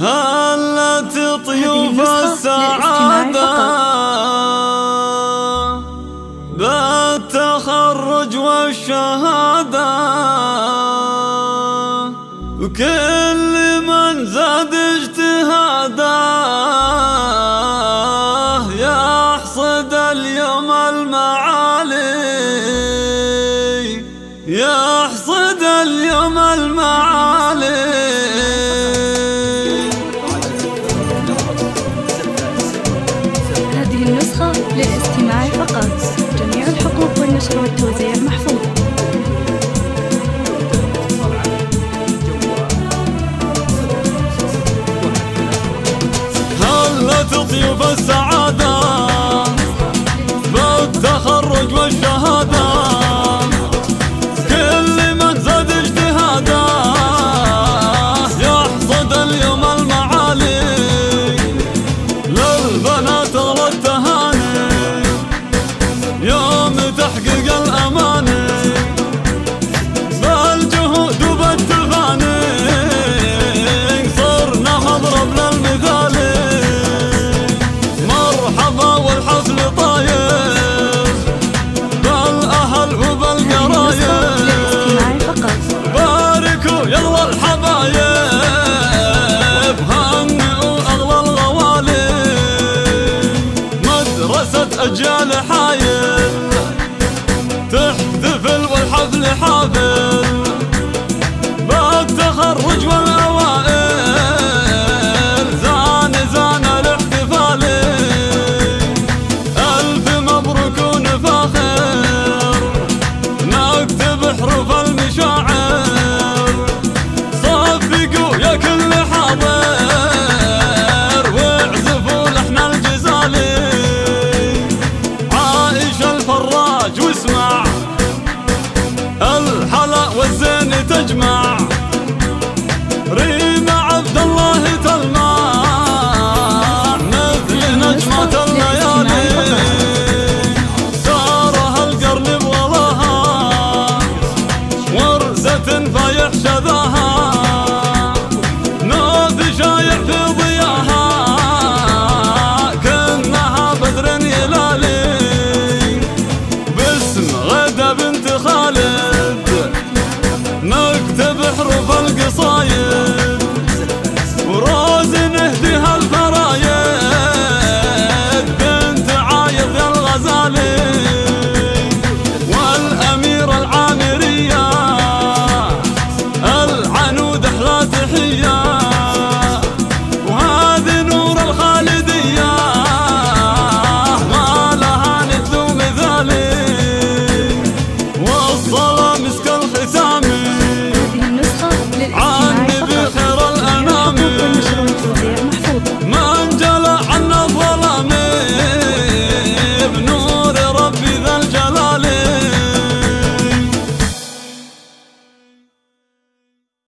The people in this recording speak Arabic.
هلت طيوف السعادة بالتخرج والشهادة؟ وكل من زاد اجتهاده يحصد اليوم المعالي. يحصد اليوم المعالي. الحقوق والنشر والتوزيع محفوظ هلت طيوف السعادة بالتخرج والشهادة؟ كل زاد اجتهاده يحصد اليوم المعالي. للبنات للمثال مرحبا والحفل طاير. بالأهل وبالقرايب باركوا يلا الحبايب. هنئوا أغلى الغوالي مدرسة أجيال حايل. تحتفل والحفل حافل. بالتخرج والأوائل تجمع نكتب حروف